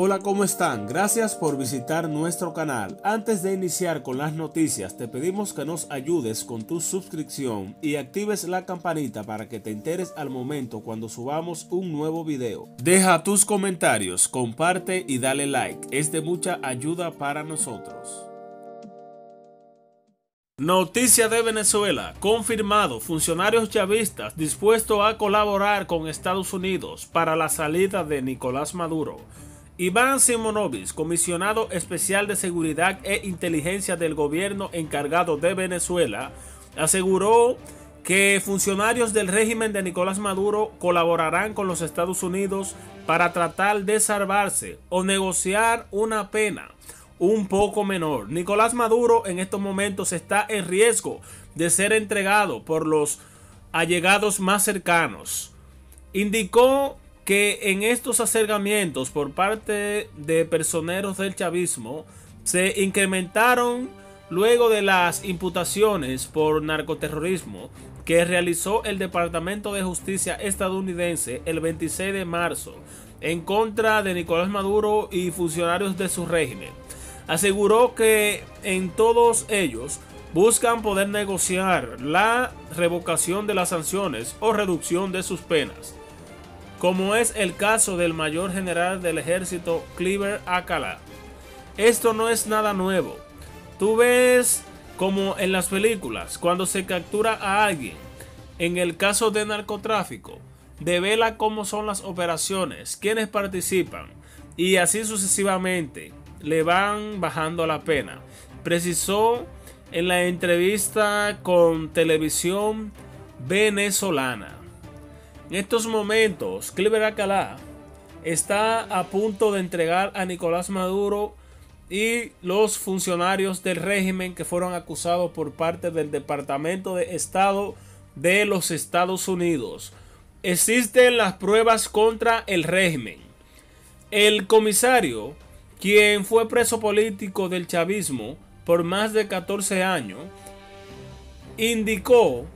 Hola, ¿cómo están? Gracias por visitar nuestro canal. Antes de iniciar con las noticias, te pedimos que nos ayudes con tu suscripción y actives la campanita para que te enteres al momento cuando subamos un nuevo video. Deja tus comentarios, comparte y dale like. Es de mucha ayuda para nosotros. Noticia de Venezuela. Confirmado. Funcionarios chavistas dispuestos a colaborar con Estados Unidos para la salida de Nicolás Maduro. Iván Simonovic, comisionado especial de seguridad e inteligencia del gobierno encargado de Venezuela, aseguró que funcionarios del régimen de Nicolás Maduro colaborarán con los Estados Unidos para tratar de salvarse o negociar una pena un poco menor. Nicolás Maduro en estos momentos está en riesgo de ser entregado por los allegados más cercanos. Indicó que en estos acercamientos por parte de personeros del chavismo se incrementaron luego de las imputaciones por narcoterrorismo que realizó el Departamento de Justicia estadounidense el 26 de marzo en contra de Nicolás Maduro y funcionarios de su régimen. Aseguró que en todos ellos buscan poder negociar la revocación de las sanciones o reducción de sus penas como es el caso del mayor general del ejército Cleaver Akala. Esto no es nada nuevo. Tú ves como en las películas, cuando se captura a alguien, en el caso de narcotráfico, devela cómo son las operaciones, quiénes participan y así sucesivamente le van bajando la pena. Precisó en la entrevista con televisión venezolana. En estos momentos, Cliver Alcalá está a punto de entregar a Nicolás Maduro y los funcionarios del régimen que fueron acusados por parte del Departamento de Estado de los Estados Unidos. Existen las pruebas contra el régimen. El comisario, quien fue preso político del chavismo por más de 14 años, indicó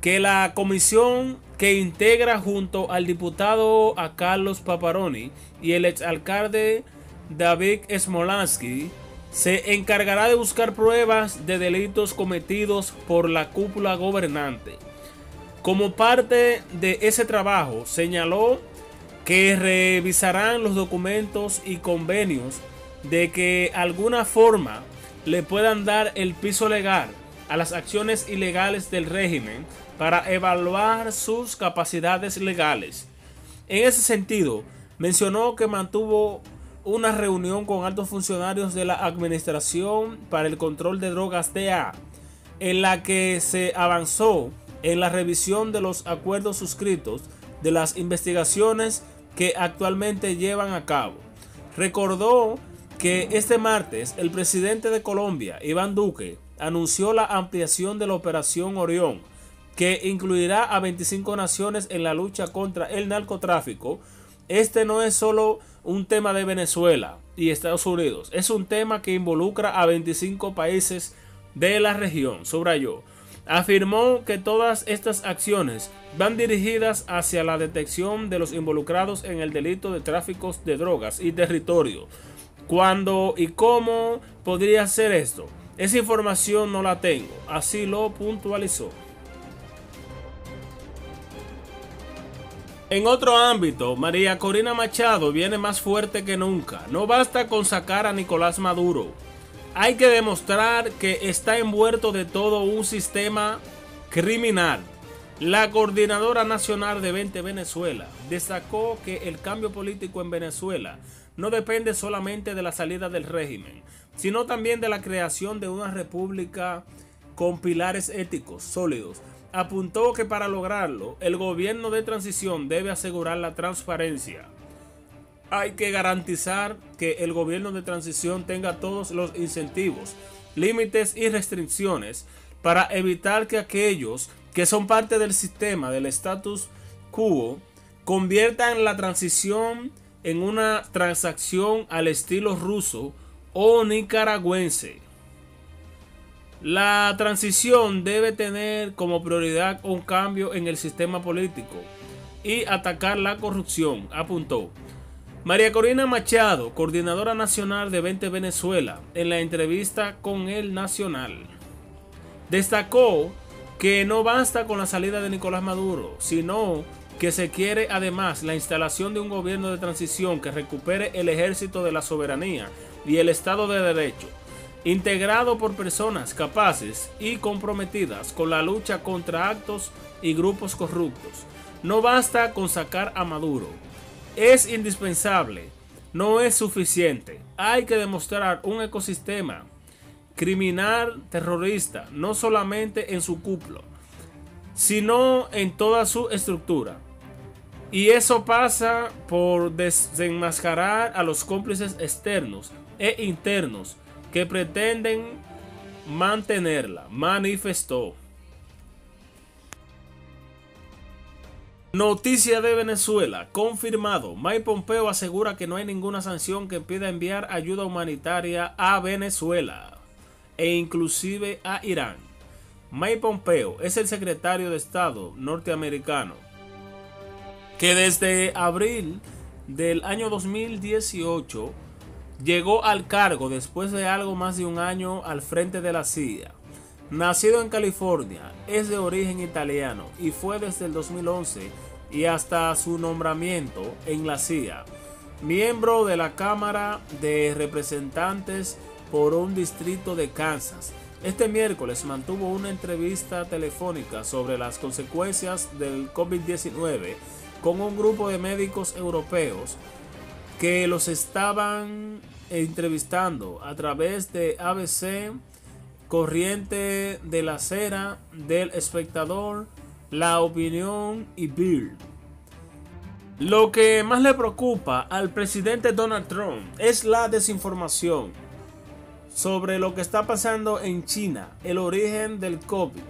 que la comisión que integra junto al diputado a Carlos Paparoni y el exalcalde David Smolansky se encargará de buscar pruebas de delitos cometidos por la cúpula gobernante. Como parte de ese trabajo, señaló que revisarán los documentos y convenios de que alguna forma le puedan dar el piso legal a las acciones ilegales del régimen para evaluar sus capacidades legales. En ese sentido, mencionó que mantuvo una reunión con altos funcionarios de la Administración para el Control de Drogas DA, en la que se avanzó en la revisión de los acuerdos suscritos de las investigaciones que actualmente llevan a cabo. Recordó que este martes el presidente de Colombia, Iván Duque, anunció la ampliación de la Operación Orión que incluirá a 25 naciones en la lucha contra el narcotráfico. Este no es solo un tema de Venezuela y Estados Unidos, es un tema que involucra a 25 países de la región, subrayó. Afirmó que todas estas acciones van dirigidas hacia la detección de los involucrados en el delito de tráfico de drogas y territorio. ¿Cuándo y cómo podría ser esto? Esa información no la tengo, así lo puntualizó. En otro ámbito, María Corina Machado viene más fuerte que nunca. No basta con sacar a Nicolás Maduro. Hay que demostrar que está envuelto de todo un sistema criminal. La Coordinadora Nacional de 20 Venezuela destacó que el cambio político en Venezuela no depende solamente de la salida del régimen, sino también de la creación de una república con pilares éticos sólidos apuntó que para lograrlo, el gobierno de transición debe asegurar la transparencia. Hay que garantizar que el gobierno de transición tenga todos los incentivos, límites y restricciones para evitar que aquellos que son parte del sistema del status quo conviertan la transición en una transacción al estilo ruso o nicaragüense. La transición debe tener como prioridad un cambio en el sistema político y atacar la corrupción, apuntó. María Corina Machado, coordinadora nacional de 20 Venezuela, en la entrevista con el Nacional, destacó que no basta con la salida de Nicolás Maduro, sino que se quiere además la instalación de un gobierno de transición que recupere el ejército de la soberanía y el Estado de Derecho, integrado por personas capaces y comprometidas con la lucha contra actos y grupos corruptos. No basta con sacar a Maduro, es indispensable, no es suficiente. Hay que demostrar un ecosistema criminal terrorista, no solamente en su cúpula, sino en toda su estructura. Y eso pasa por desenmascarar a los cómplices externos e internos que pretenden mantenerla, manifestó. Noticia de Venezuela, confirmado. Mike Pompeo asegura que no hay ninguna sanción que pida enviar ayuda humanitaria a Venezuela e inclusive a Irán. Mike Pompeo es el secretario de Estado norteamericano que desde abril del año 2018 llegó al cargo después de algo más de un año al frente de la CIA. Nacido en California, es de origen italiano y fue desde el 2011 y hasta su nombramiento en la CIA, miembro de la Cámara de Representantes por un distrito de Kansas. Este miércoles mantuvo una entrevista telefónica sobre las consecuencias del COVID-19 con un grupo de médicos europeos que los estaban entrevistando a través de ABC Corriente de la Cera, del Espectador, La Opinión y Bill. Lo que más le preocupa al presidente Donald Trump es la desinformación sobre lo que está pasando en China, el origen del COVID,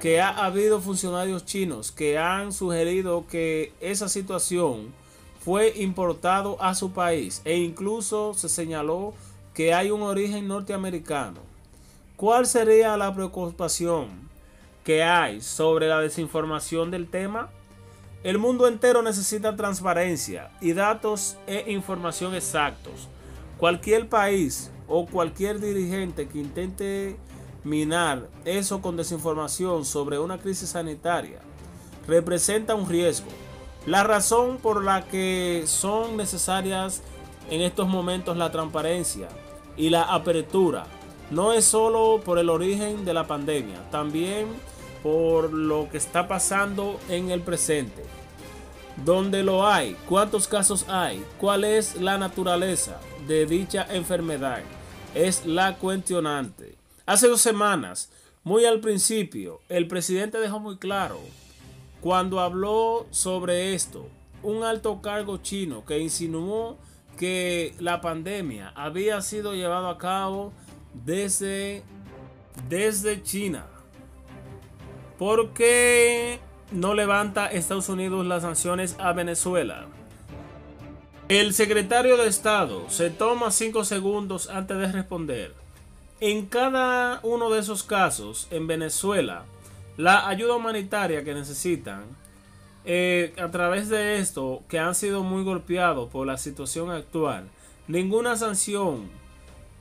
que ha habido funcionarios chinos que han sugerido que esa situación fue importado a su país e incluso se señaló que hay un origen norteamericano. ¿Cuál sería la preocupación que hay sobre la desinformación del tema? El mundo entero necesita transparencia y datos e información exactos. Cualquier país o cualquier dirigente que intente minar eso con desinformación sobre una crisis sanitaria representa un riesgo. La razón por la que son necesarias en estos momentos la transparencia y la apertura no es solo por el origen de la pandemia, también por lo que está pasando en el presente. ¿Dónde lo hay? ¿Cuántos casos hay? ¿Cuál es la naturaleza de dicha enfermedad? Es la cuestionante. Hace dos semanas, muy al principio, el presidente dejó muy claro, cuando habló sobre esto, un alto cargo chino que insinuó que la pandemia había sido llevado a cabo desde, desde China. ¿Por qué no levanta Estados Unidos las sanciones a Venezuela? El secretario de Estado se toma 5 segundos antes de responder. En cada uno de esos casos, en Venezuela, la ayuda humanitaria que necesitan, eh, a través de esto, que han sido muy golpeados por la situación actual, ninguna sanción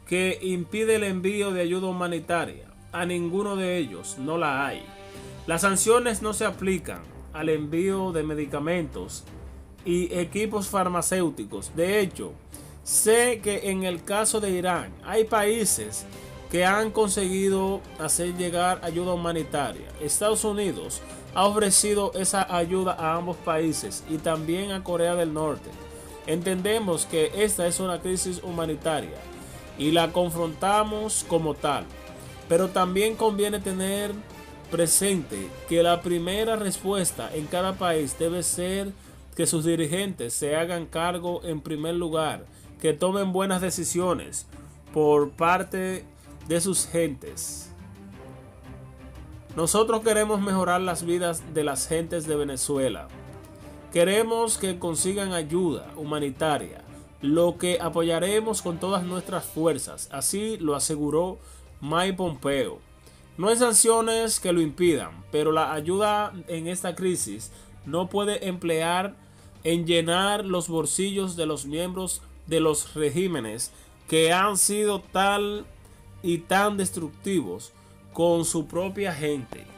que impide el envío de ayuda humanitaria. A ninguno de ellos no la hay. Las sanciones no se aplican al envío de medicamentos y equipos farmacéuticos. De hecho, sé que en el caso de Irán hay países que han conseguido hacer llegar ayuda humanitaria. Estados Unidos ha ofrecido esa ayuda a ambos países y también a Corea del Norte. Entendemos que esta es una crisis humanitaria y la confrontamos como tal. Pero también conviene tener presente que la primera respuesta en cada país debe ser que sus dirigentes se hagan cargo en primer lugar, que tomen buenas decisiones por parte de sus gentes. Nosotros queremos mejorar las vidas de las gentes de Venezuela. Queremos que consigan ayuda humanitaria lo que apoyaremos con todas nuestras fuerzas. Así lo aseguró Mike Pompeo. No hay sanciones que lo impidan, pero la ayuda en esta crisis no puede emplear en llenar los bolsillos de los miembros de los regímenes que han sido tal y tan destructivos con su propia gente.